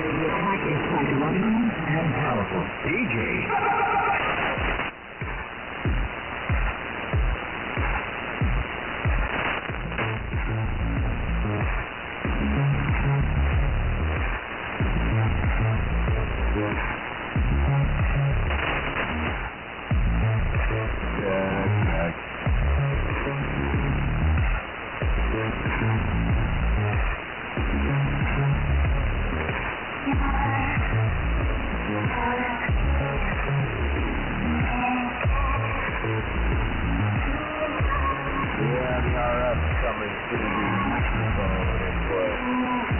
The attack is quite loving and powerful. DJ. RF coming to the input.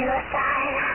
Suicide.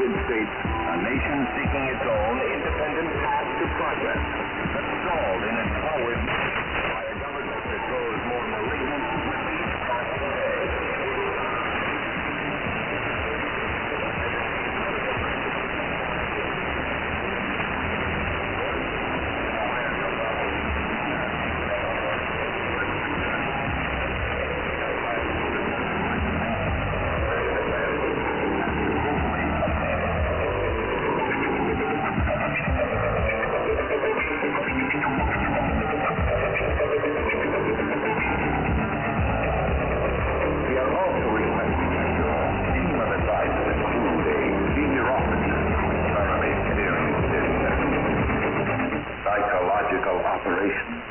United States, a nation seeking its own independent path to progress, but stalled in its forward. operations.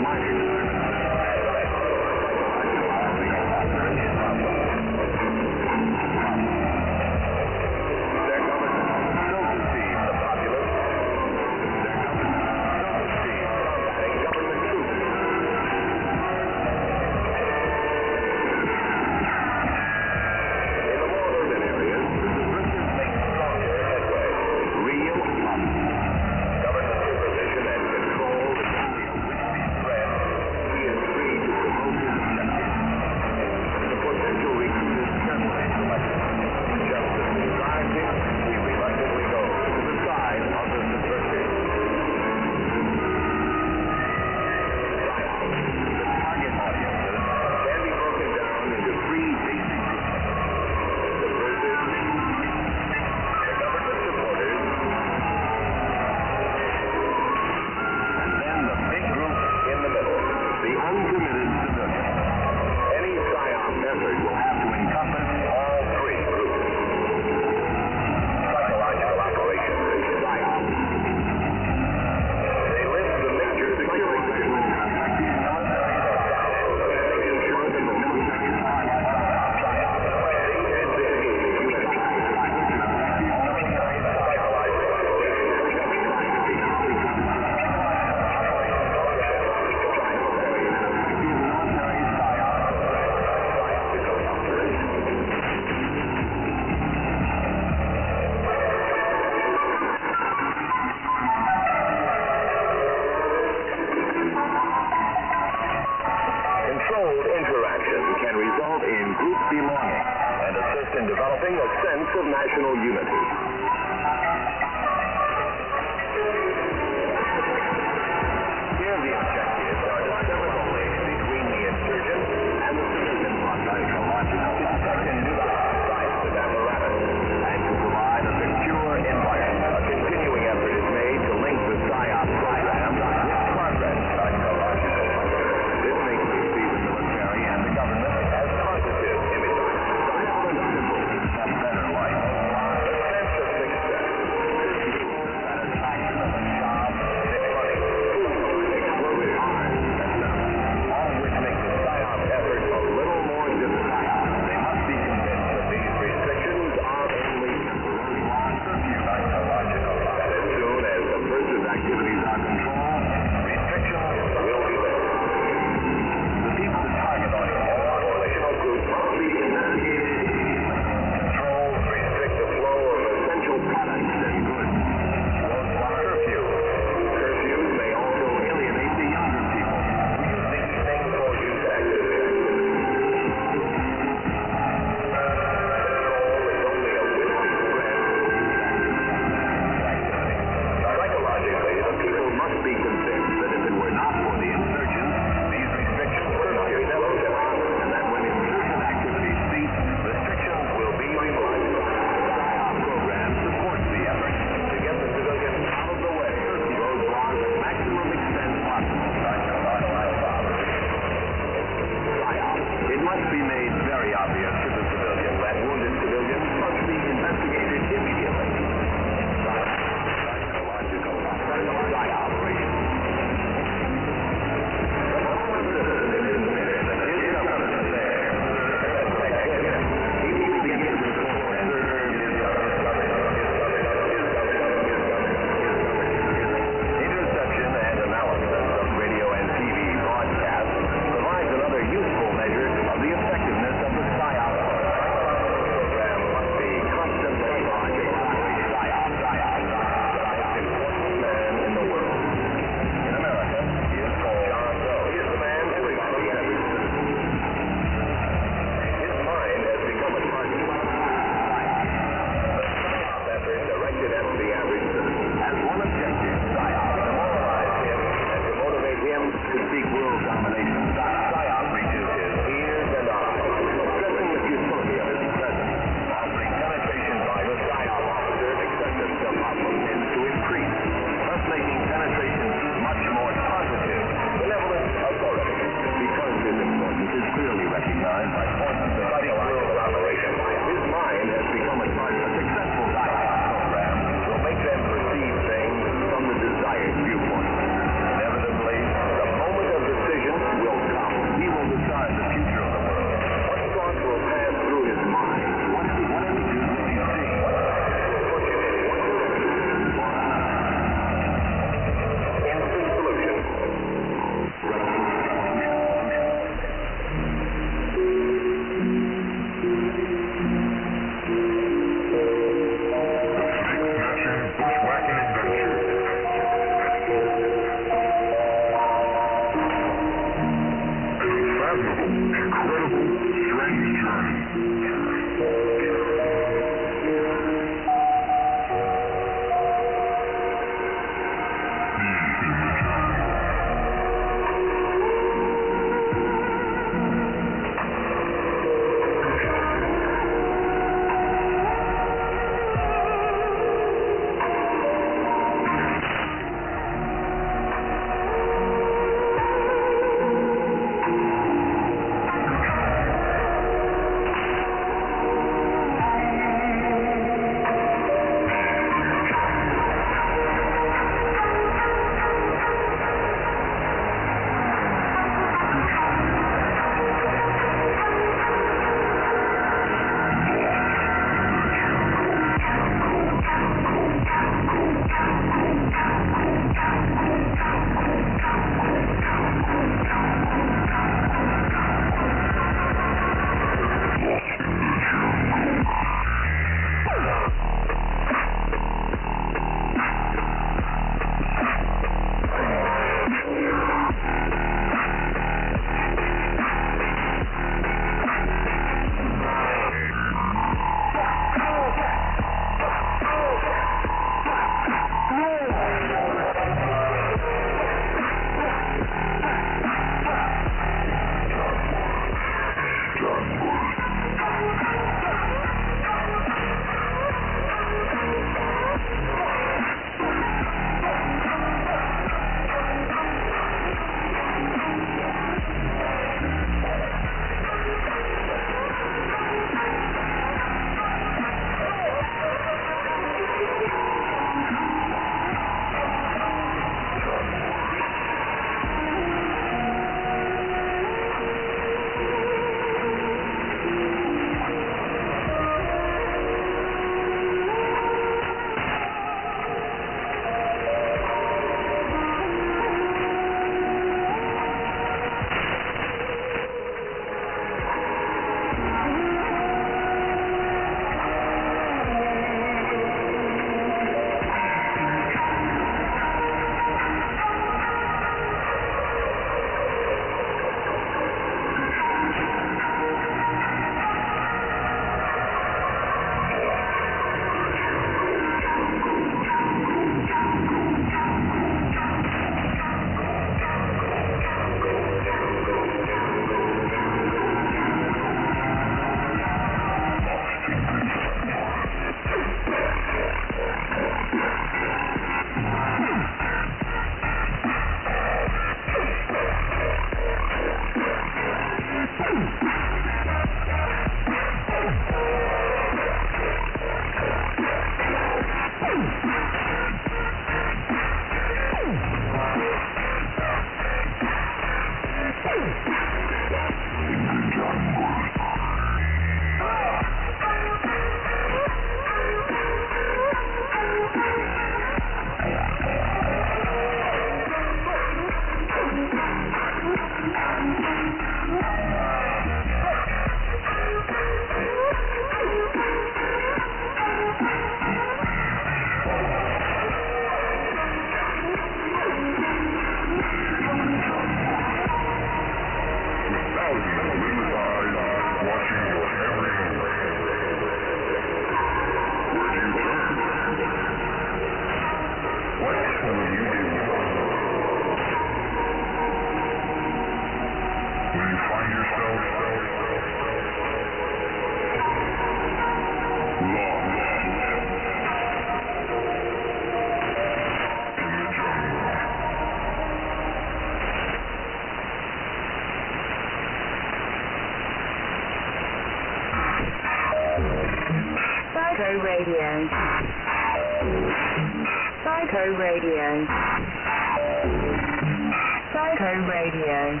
Sycko Radio.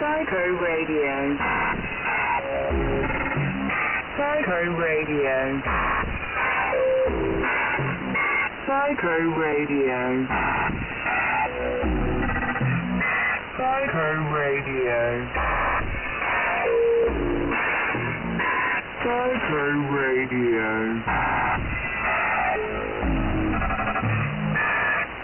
Sycko Radio. Sycko Radio. Sycko Radio. Sycko Radio. Sycko Radio.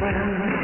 Friend,